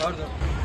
Pardon.